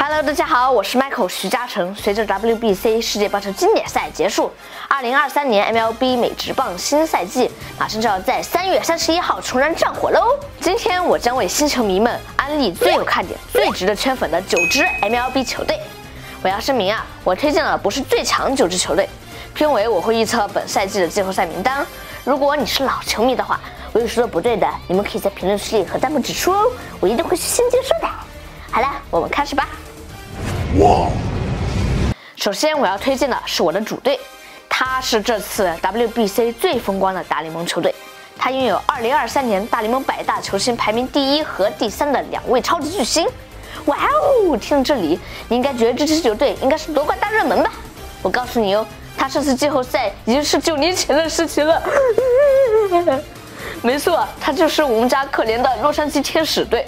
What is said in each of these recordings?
Hello，大家好，我是 Michael 徐嘉诚。随着 WBC 世界棒球经典赛结束，2023年 MLB 美职棒新赛季马上就要在3月31号重燃战火喽。今天我将为新球迷们安利最有看点、最值得圈粉的九支 MLB 球队。我要声明啊，我推荐的不是最强九支球队，片尾我会预测本赛季的季后赛名单。如果你是老球迷的话，我有说的不对的，你们可以在评论区里和弹幕指出哦，我一定会虚心接受的。好了，我们开始吧。哇！首先我要推荐的是我的主队，他是这次 WBC 最风光的大联盟球队，他拥有2023年大联盟百大球星排名第一和第三的两位超级巨星。哇哦！听到这里，你应该觉得这支球队应该是夺冠大热门吧？我告诉你哦，他这次季后赛已经是九年前的事情了。没错，他就是我们家可怜的洛杉矶天使队。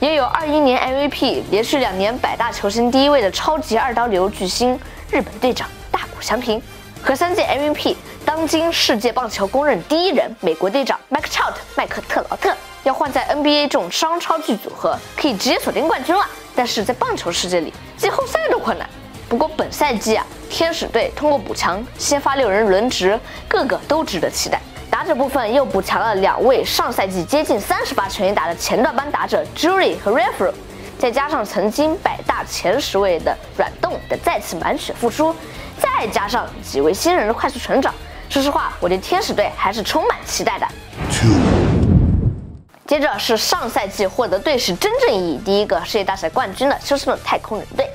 也有二一年 MVP，连续两年百大球星第一位的超级二刀流巨星日本队长大谷翔平，和三届 MVP，当今世界棒球公认第一人美国队长 Mike Trout 麦克特劳特，要换在 NBA 这种双超巨组合，可以直接锁定冠军了。但是在棒球世界里，季后赛都困难。不过本赛季啊，天使队通过补强，先发六人轮值，个个都值得期待。打者部分又补强了两位上赛季接近三十八全垒打的前段班打者 Jury 和 r e f e r 再加上曾经百大前十位的软动的再次满血复出，再加上几位新人的快速成长，说实话，我对天使队还是充满期待的。接着是上赛季获得队史真正意义第一个世界大赛冠军的休斯顿太空人队，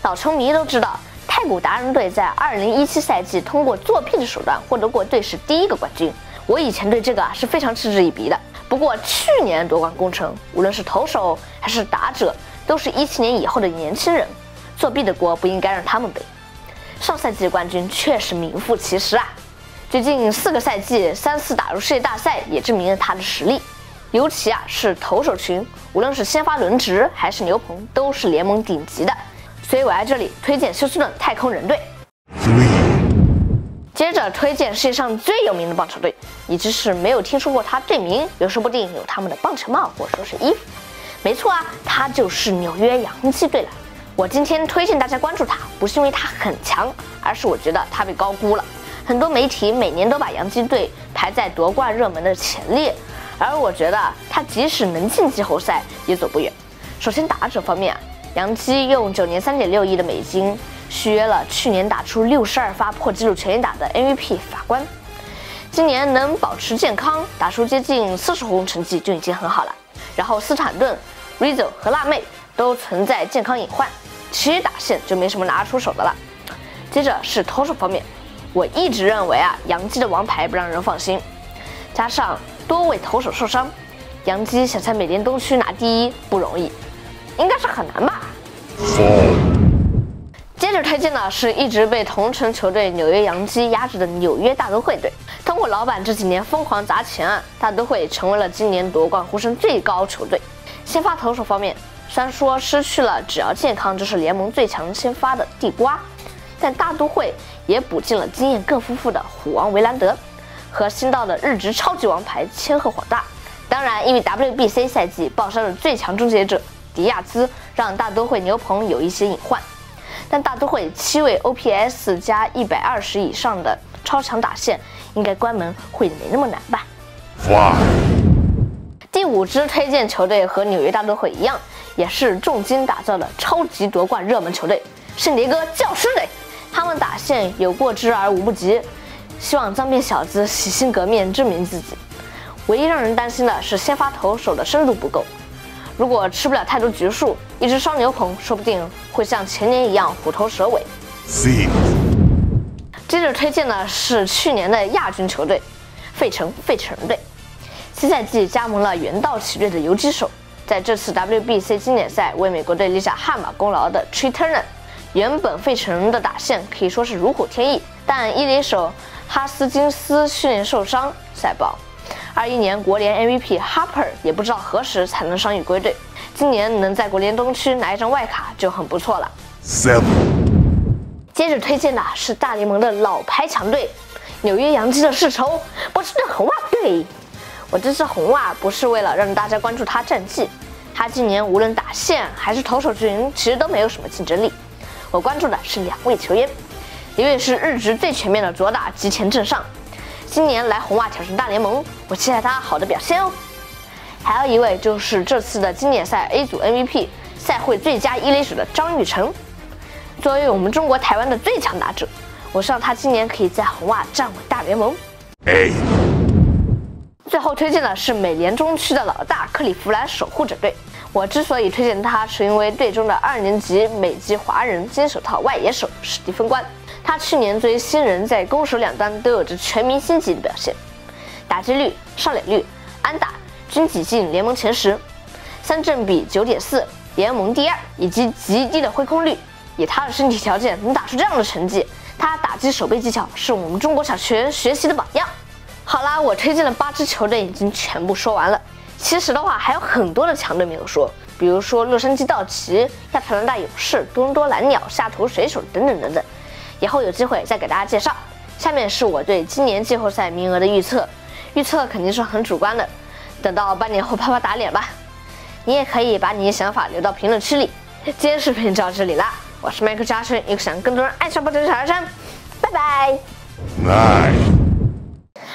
老球迷都知道。太古达人队在2017赛季通过作弊的手段获得过队史第一个冠军，我以前对这个啊是非常嗤之以鼻的。不过去年夺冠功臣，无论是投手还是打者，都是一七年以后的年轻人，作弊的锅不应该让他们背。上赛季冠军确实名副其实啊，最近四个赛季三次打入世界大赛也证明了他的实力，尤其啊是投手群，无论是先发轮值还是牛棚，都是联盟顶级的。所以我在这里推荐休斯顿太空人队。接着推荐世界上最有名的棒球队，你只是没有听说过他队名，也说不定有他们的棒球帽或者说是衣服。没错啊，他就是纽约洋基队了。我今天推荐大家关注他，不是因为他很强，而是我觉得他被高估了。很多媒体每年都把洋基队排在夺冠热门的前列，而我觉得他即使能进季后赛，也走不远。首先打者方面啊。杨基用九年三点六亿的美金续约了去年打出六十二发破纪录全垒打的 MVP 法官，今年能保持健康，打出接近四十轰成绩就已经很好了。然后斯坦顿、Rizzo 和辣妹都存在健康隐患，其余打线就没什么拿得出手的了。接着是投手方面，我一直认为啊，杨基的王牌不让人放心，加上多位投手受伤，杨基想在美联东区拿第一不容易。应该是很难吧。接着推荐的是一直被同城球队纽约洋基压制的纽约大都会队。通过老板这几年疯狂砸钱啊，大都会成为了今年夺冠呼声最高球队。先发投手方面，虽然说失去了只要健康就是联盟最强先发的地瓜，但大都会也补进了经验更丰富的虎王维兰德和新到的日职超级王牌千鹤晃大。当然，因为 WBC 赛季报销了最强终结者。迪亚兹让大都会牛棚有一些隐患，但大都会七位 OPS 加一百二十以上的超强打线，应该关门会没那么难吧？哇！第五支推荐球队和纽约大都会一样，也是重金打造的超级夺冠热门球队——圣迭戈教师队。他们打线有过之而无不及，希望脏辫小子洗心革面证明自己。唯一让人担心的是先发投手的深度不够。如果吃不了太多橘树，一只双牛棚说不定会像前年一样虎头蛇尾。接着推荐的是去年的亚军球队费城费城人队，新赛季加盟了原道奇队的游击手，在这次 WBC 经典赛为美国队立下汗马功劳的 Trey Turner。原本费城人的打线可以说是如虎添翼，但一垒手哈斯金斯训练受伤赛爆。二一年国联 MVP Harper 也不知道何时才能伤愈归队，今年能在国联东区拿一张外卡就很不错了。接着推荐的是大联盟的老牌强队——纽约洋基的世仇——波士顿红袜队。我这支红袜不是为了让大家关注他战绩，他今年无论打线还是投手群，其实都没有什么竞争力。我关注的是两位球员，一位是日职最全面的左打吉田正尚，今年来红袜挑战大联盟，我期待他好的表现哦。还有一位就是这次的经典赛 A 组 MVP、赛会最佳一垒手的张玉成。作为我们中国台湾的最强打者，我希望他今年可以在红袜站稳大联盟。最后推荐的是美联中区的老大克利夫兰守护者队。我之所以推荐他，是因为队中的二年级美籍华人金手套外野手史蒂芬关，他去年作为新人在攻守两端都有着全明星级的表现，打击率、上垒率、安打均挤进联盟前十，三振比九点四，联盟第二，以及极低的挥空率。以他的身体条件能打出这样的成绩，他打击守备技巧是我们中国小学学习的榜样。好啦，我推荐的八支球队已经全部说完了。其实的话还有很多的强队没有说，比如说洛杉矶道奇、亚特兰大勇士、多伦多蓝鸟、下图水手等等等等。以后有机会再给大家介绍。下面是我对今年季后赛名额的预测，预测肯定是很主观的，等到半年后啪啪打脸吧。你也可以把你的想法留到评论区里。今天视频就到这里啦。我是麦克嘉诚，也想更多人爱上波特小山，拜拜。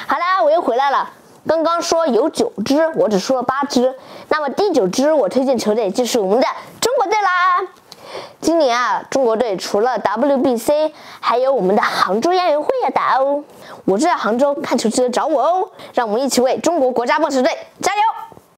好啦，我又回来了。刚刚说有九支，我只说了八支。那么第九支我推荐球队就是我们的中国队啦。今年啊，中国队除了 WBC，还有我们的杭州亚运会要打哦。我就在杭州看球，记得找我哦。让我们一起为中国国家棒球队加油！